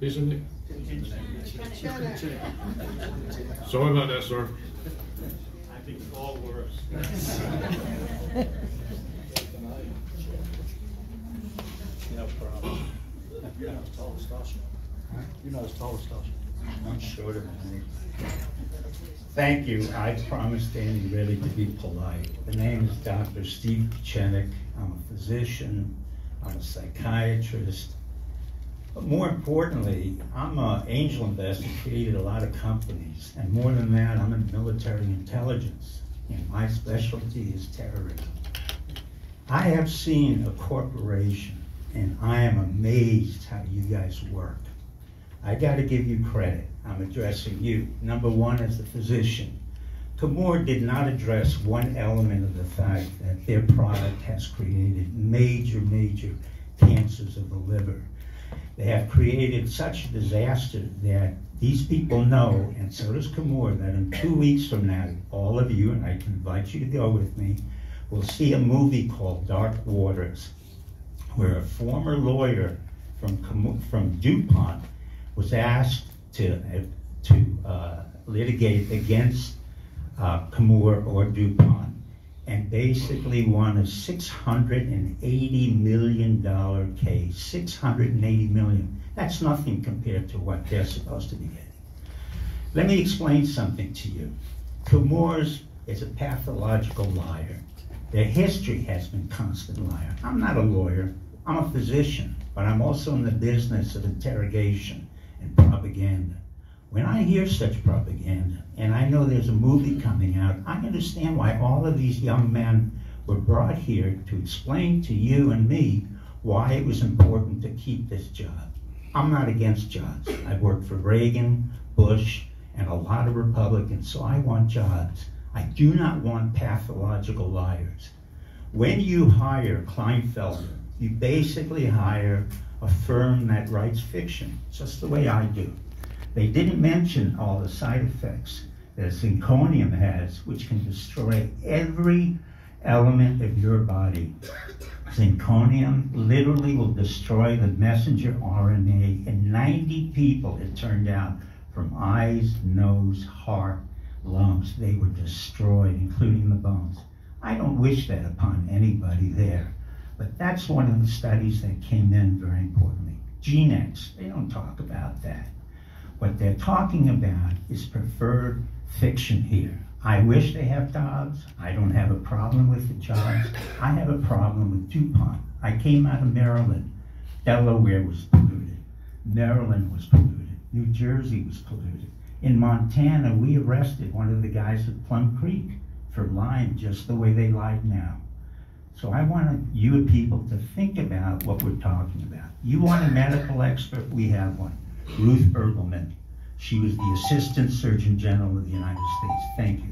isn't it? Sorry about that, sir. I think it's all worse. No problem. You're not as tall as Tasha. You're not as tall as Tasha. I'm shorter than me. Thank you. I promised Danny really to be polite. The name is Dr. Steve Pieczenik. I'm a physician. I'm a psychiatrist. But more importantly, I'm an angel investor, created a lot of companies. And more than that, I'm in military intelligence. And my specialty is terrorism. I have seen a corporation, and I am amazed how you guys work. I got to give you credit. I'm addressing you. Number one, as a physician, Chemours did not address one element of the fact that their product has created major, major cancers of the liver. They have created such a disaster that these people know, and so does Chemours, that in two weeks from now, all of you, and I can invite you to go with me, will see a movie called Dark Waters, where a former lawyer from, from DuPont was asked to, to uh, litigate against uh, or DuPont and basically won a $680 million case. 680 million. That's nothing compared to what they're supposed to be getting. Let me explain something to you. Chemours is a pathological liar. Their history has been constant liar. I'm not a lawyer. I'm a physician, but I'm also in the business of interrogation and propaganda. When I hear such propaganda, and I know there's a movie coming out, I understand why all of these young men were brought here to explain to you and me why it was important to keep this job. I'm not against jobs. I've worked for Reagan, Bush, and a lot of Republicans, so I want jobs. I do not want pathological liars. When you hire Kleinfelder, you basically hire a firm that writes fiction, just the way I do. They didn't mention all the side effects that zirconium has, which can destroy every element of your body. Zirconium literally will destroy the messenger RNA in 90 people, it turned out, from eyes, nose, heart, lungs. They were destroyed, including the bones. I don't wish that upon anybody there. But that's one of the studies that came in very importantly. GenX, they don't talk about that. What they're talking about is preferred fiction here. I wish they have jobs. I don't have a problem with the jobs. I have a problem with DuPont. I came out of Maryland. Delaware was polluted. Maryland was polluted. New Jersey was polluted. In Montana, we arrested one of the guys at Plum Creek for lying just the way they lied now. So I want you people to think about what we're talking about. You want a medical expert? We have one. Ruth Berkelman. She was the Assistant Surgeon General of the United States. Thank you.